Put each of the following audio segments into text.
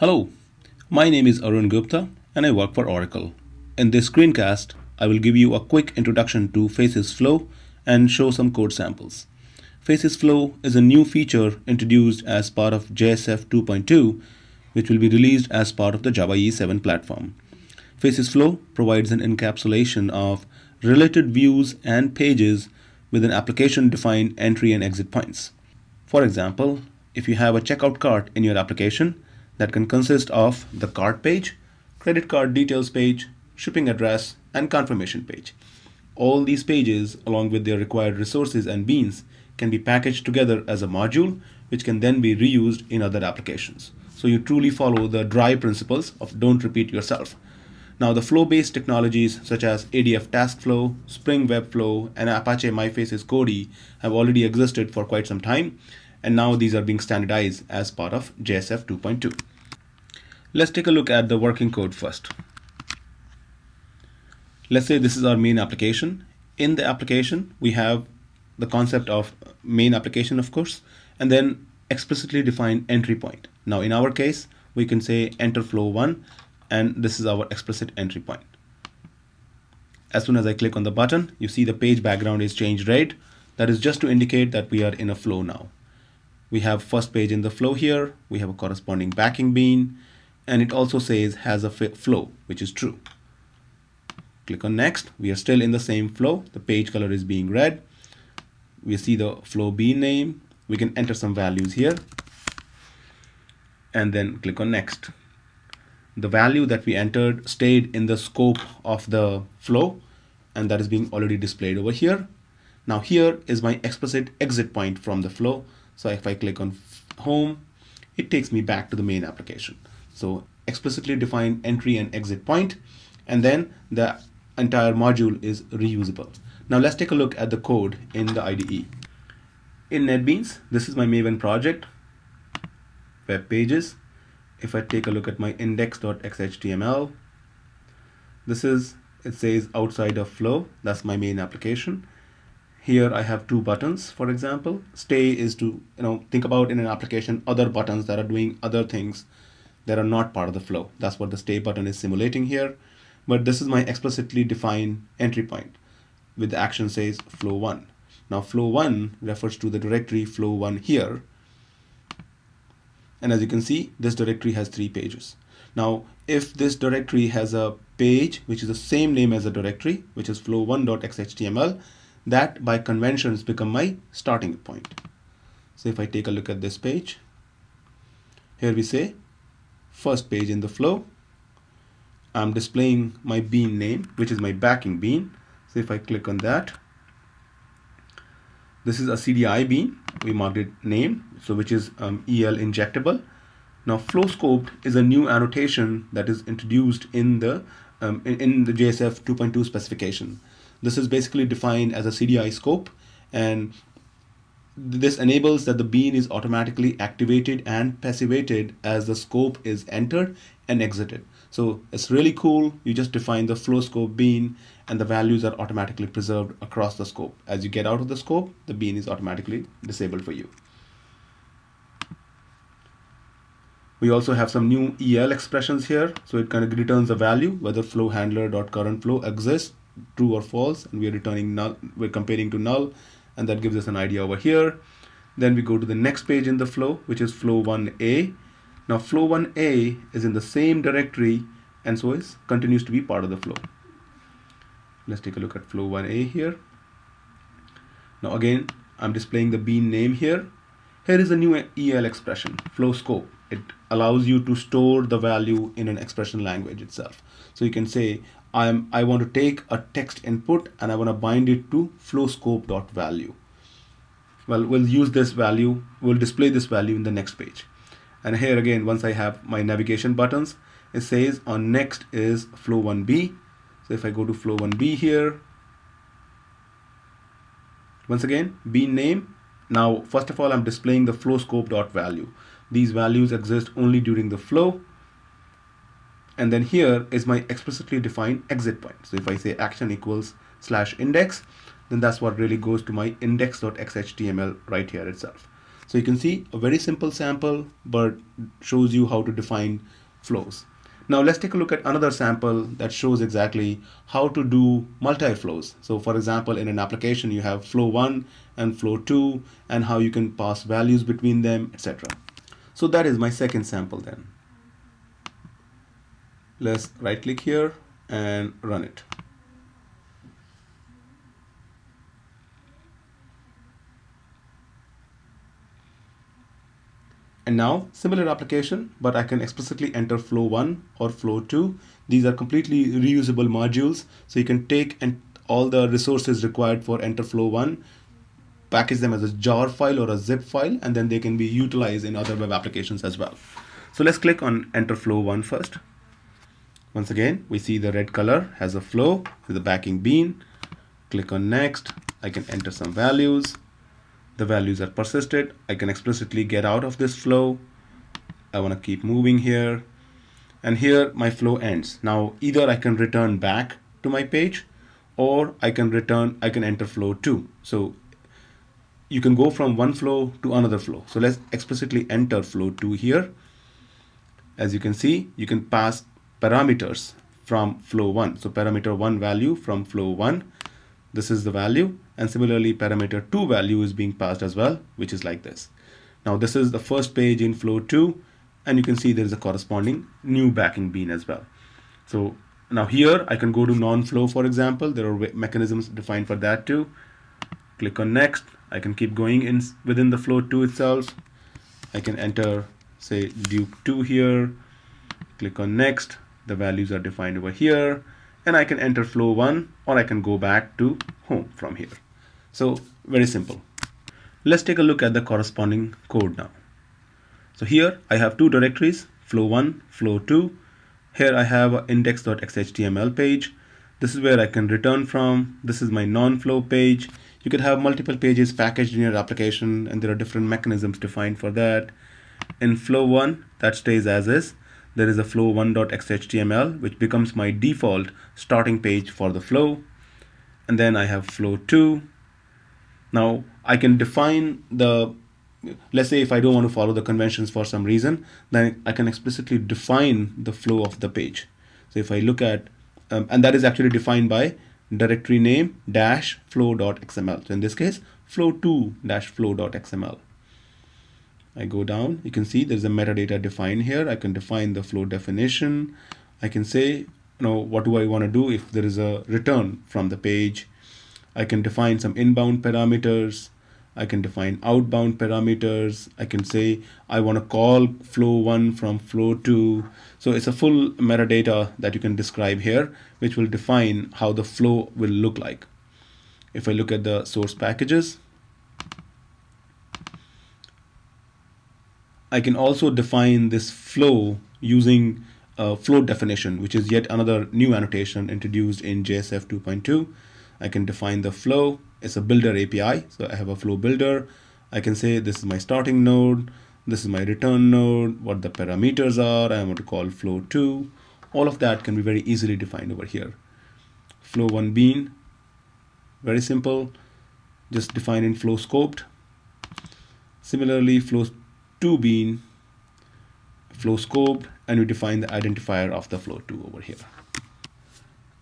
Hello, my name is Arun Gupta and I work for Oracle. In this screencast, I will give you a quick introduction to Faces Flow and show some code samples. Faces Flow is a new feature introduced as part of JSF 2.2, which will be released as part of the Java EE 7 platform. Faces Flow provides an encapsulation of related views and pages with an application-defined entry and exit points. For example, if you have a checkout cart in your application that can consist of the cart page, credit card details page, shipping address, and confirmation page. All these pages, along with their required resources and beans, can be packaged together as a module, which can then be reused in other applications. So you truly follow the DRY principles of don't repeat yourself. Now the flow-based technologies such as ADF TaskFlow, Spring Webflow, and Apache MyFaces CODI have already existed for quite some time, and now these are being standardized as part of JSF 2.2. Let's take a look at the working code first. Let's say this is our main application. In the application, we have the concept of main application, of course, and then explicitly defined entry point. Now, in our case, we can say enter flow one, and this is our explicit entry point. As soon as I click on the button, you see the page background is changed red. That is just to indicate that we are in a flow now. We have first page in the flow here. We have a corresponding backing bean, and it also says has a flow, which is true. Click on next. We are still in the same flow. The page color is being red we see the flow bean name we can enter some values here and then click on next the value that we entered stayed in the scope of the flow and that is being already displayed over here now here is my explicit exit point from the flow so if I click on home it takes me back to the main application so explicitly defined entry and exit point and then the entire module is reusable now let's take a look at the code in the IDE. In NetBeans, this is my Maven project, web pages. If I take a look at my index.xhtml, this is, it says outside of flow, that's my main application. Here I have two buttons, for example. Stay is to, you know, think about in an application other buttons that are doing other things that are not part of the flow. That's what the stay button is simulating here. But this is my explicitly defined entry point with the action says flow1. Now flow1 refers to the directory flow1 here. And as you can see, this directory has three pages. Now, if this directory has a page which is the same name as the directory, which is flow1.xhtml, that by conventions become my starting point. So if I take a look at this page, here we say first page in the flow. I'm displaying my bean name, which is my backing bean. So if I click on that, this is a CDI bean. We marked it name, so which is um, EL injectable. Now flow scoped is a new annotation that is introduced in the um, in, in the JSF 2.2 specification. This is basically defined as a CDI scope and this enables that the bean is automatically activated and passivated as the scope is entered and exited. So it's really cool. You just define the flow scope bean and the values are automatically preserved across the scope. As you get out of the scope, the bean is automatically disabled for you. We also have some new EL expressions here. So it kind of returns a value, whether flow handler dot current flow exists, true or false, and we are returning null, we're comparing to null, and that gives us an idea over here. Then we go to the next page in the flow, which is flow 1A. Now flow 1A is in the same directory and so is continues to be part of the flow. Let's take a look at flow 1A here. Now again, I'm displaying the bean name here. Here is a new EL expression, flow scope. It allows you to store the value in an expression language itself. So you can say, I'm, I want to take a text input and I want to bind it to flow scope dot value. Well, we'll use this value, we'll display this value in the next page. And here again, once I have my navigation buttons, it says on next is flow 1b. So if I go to flow 1b here, once again, bean name. Now, first of all, I'm displaying the flow scope dot value. These values exist only during the flow. And then here is my explicitly defined exit point. So if I say action equals slash index, then that's what really goes to my index.xhtml right here itself. So you can see a very simple sample, but shows you how to define flows. Now let's take a look at another sample that shows exactly how to do multi-flows. So for example, in an application, you have flow one and flow two and how you can pass values between them, etc. So that is my second sample then. Let's right click here and run it. And now similar application, but I can explicitly enter flow one or flow two. These are completely reusable modules. So you can take and all the resources required for enter flow one, package them as a jar file or a zip file, and then they can be utilized in other web applications as well. So let's click on enter flow one first. Once again, we see the red color has a flow with the backing bean. Click on next. I can enter some values the values are persisted. I can explicitly get out of this flow. I want to keep moving here. And here my flow ends. Now either I can return back to my page or I can return, I can enter flow two. So you can go from one flow to another flow. So let's explicitly enter flow two here. As you can see, you can pass parameters from flow one. So parameter one value from flow one this is the value and similarly parameter 2 value is being passed as well which is like this now this is the first page in flow 2 and you can see there is a corresponding new backing bean as well so now here I can go to non-flow for example there are mechanisms defined for that too click on next I can keep going in within the flow 2 itself I can enter say dupe 2 here click on next the values are defined over here and I can enter flow 1 or I can go back to home from here. So very simple. Let's take a look at the corresponding code now. So here I have two directories, flow 1, flow 2. Here I have an index.xhtml page. This is where I can return from. This is my non-flow page. You could have multiple pages packaged in your application and there are different mechanisms defined for that. In flow 1, that stays as is. There is a flow1.xhtml which becomes my default starting page for the flow. And then I have flow 2 now I can define the let's say if I don't want to follow the conventions for some reason then I can explicitly define the flow of the page. So if I look at um, and that is actually defined by directory name dash flow.xml so in this case flow2 dash flow.xml I go down, you can see there's a metadata defined here. I can define the flow definition. I can say, you know, what do I want to do if there is a return from the page. I can define some inbound parameters. I can define outbound parameters. I can say I want to call flow one from flow two. So it's a full metadata that you can describe here, which will define how the flow will look like. If I look at the source packages, I can also define this flow using a flow definition, which is yet another new annotation introduced in JSF 2.2. I can define the flow. It's a builder API. So I have a flow builder. I can say this is my starting node. This is my return node, what the parameters are. I want to call flow 2. All of that can be very easily defined over here. Flow 1 bean, very simple. Just define in flow scoped. Similarly, flow 2 bean flow scope and we define the identifier of the flow 2 over here.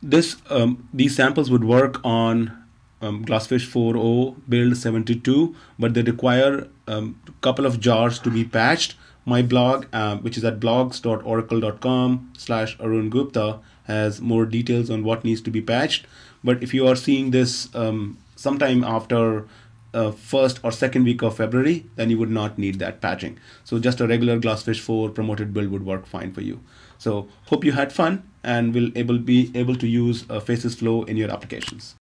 This um, These samples would work on um, Glassfish 4.0 build 72 but they require a um, couple of jars to be patched. My blog uh, which is at blogs.oracle.com slash Arun Gupta has more details on what needs to be patched but if you are seeing this um, sometime after uh, first or second week of February, then you would not need that patching. So just a regular Glassfish 4 promoted build would work fine for you. So hope you had fun and will able be able to use uh, Faces Flow in your applications.